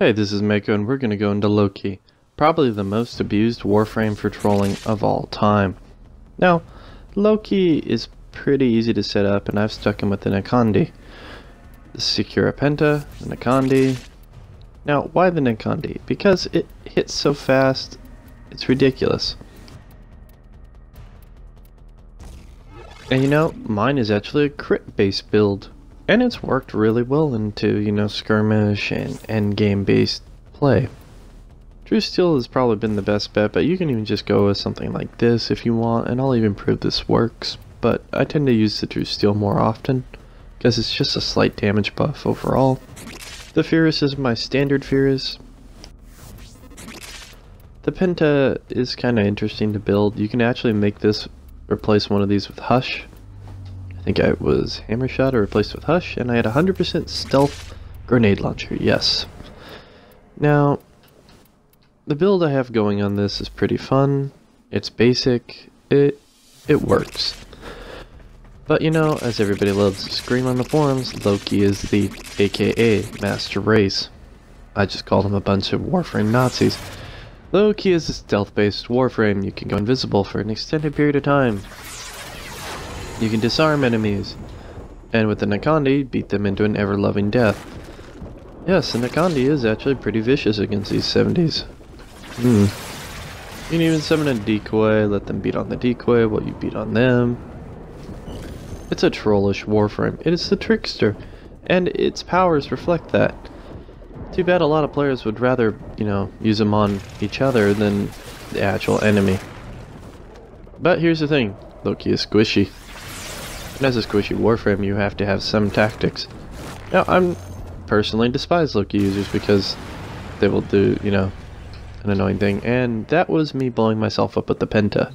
Hey, this is Mako and we're going to go into Loki, probably the most abused warframe for trolling of all time. Now, Loki is pretty easy to set up and I've stuck him with the Ninkondi. The Secura Penta, the Ninkondi. Now, why the Ninkondi? Because it hits so fast, it's ridiculous. And you know, mine is actually a crit based build. And it's worked really well into, you know, skirmish and endgame based play. True Steel has probably been the best bet, but you can even just go with something like this if you want, and I'll even prove this works. But I tend to use the True Steel more often, because it's just a slight damage buff overall. The Furis is my standard Furis. The Penta is kind of interesting to build. You can actually make this replace one of these with Hush, think I was Hammer Shot or replaced with Hush, and I had 100% Stealth Grenade Launcher, yes. Now, the build I have going on this is pretty fun, it's basic, it, it works. But you know, as everybody loves to scream on the forums, Loki is the aka Master Race. I just called him a bunch of Warframe Nazis. Loki is a stealth-based Warframe. You can go invisible for an extended period of time. You can disarm enemies, and with the Ninkondi, beat them into an ever-loving death. Yes, the Ninkondi is actually pretty vicious against these 70s. Hmm. You can even summon a decoy, let them beat on the decoy while you beat on them. It's a trollish warframe. It is the trickster, and its powers reflect that. Too bad a lot of players would rather, you know, use them on each other than the actual enemy. But here's the thing, Loki is squishy. As a squishy warframe, you have to have some tactics. Now, I'm personally despise Loki users because they will do, you know, an annoying thing. And that was me blowing myself up with the Penta.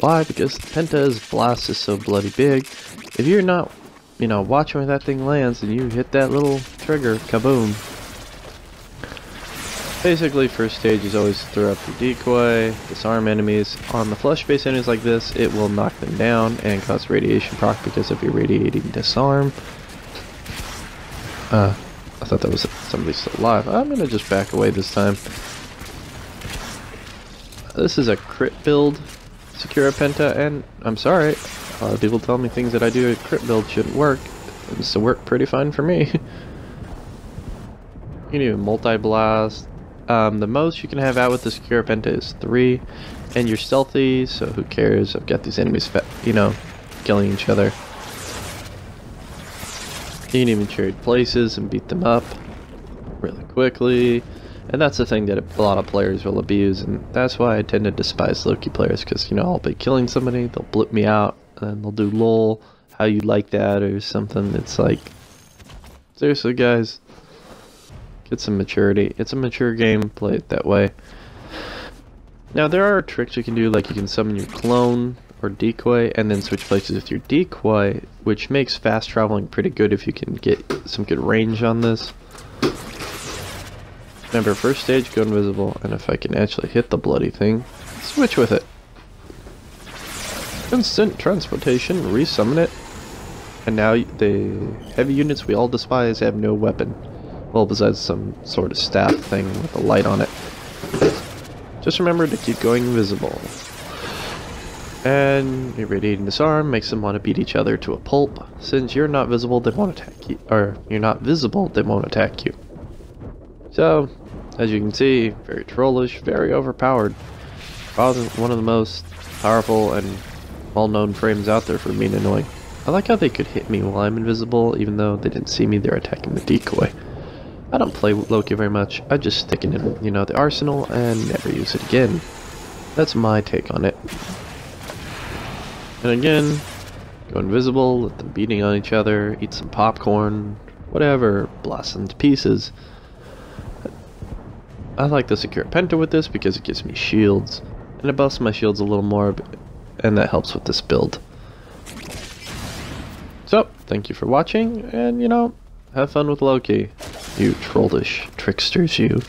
Why? Because the Penta's blast is so bloody big. If you're not, you know, watching where that thing lands and you hit that little trigger, kaboom, Basically, first stage is always throw up your decoy, disarm enemies. On the flush-based enemies like this, it will knock them down and cause radiation proc because of your radiating disarm. Uh, I thought that was somebody still alive. I'm gonna just back away this time. This is a crit build, Secura Penta, and I'm sorry, a lot of people tell me things that I do a crit build shouldn't work. This worked pretty fine for me. you can even multi-blast, um, the most you can have out with the Secura Penta is three, and you're stealthy, so who cares? I've got these enemies, you know, killing each other. You can even trade places and beat them up really quickly. And that's the thing that a lot of players will abuse, and that's why I tend to despise Loki players, because, you know, I'll be killing somebody, they'll blip me out, and they'll do lol, how you like that, or something. It's like, seriously, guys, Get a maturity. It's a mature game, play it that way. Now there are tricks you can do, like you can summon your clone or decoy and then switch places with your decoy, which makes fast traveling pretty good if you can get some good range on this. Remember, first stage, go invisible, and if I can actually hit the bloody thing, switch with it. Instant transportation, resummon it, and now the heavy units we all despise have no weapon. Well, besides some sort of staff thing with a light on it. Just remember to keep going invisible. And your radiating disarm makes them want to beat each other to a pulp. Since you're not visible, they won't attack you. Or, you're not visible, they won't attack you. So, as you can see, very trollish, very overpowered. Probably one of the most powerful and well-known frames out there for being annoying. I like how they could hit me while I'm invisible, even though they didn't see me, they're attacking the decoy. I don't play Loki very much. I just stick it in, you know, the arsenal and never use it again. That's my take on it. And again, go invisible, let them beating on each other, eat some popcorn, whatever, blast to pieces. I like the Secura Penta with this because it gives me shields, and it buffs my shields a little more, and that helps with this build. So, thank you for watching, and you know, have fun with Loki. You trollish tricksters, you.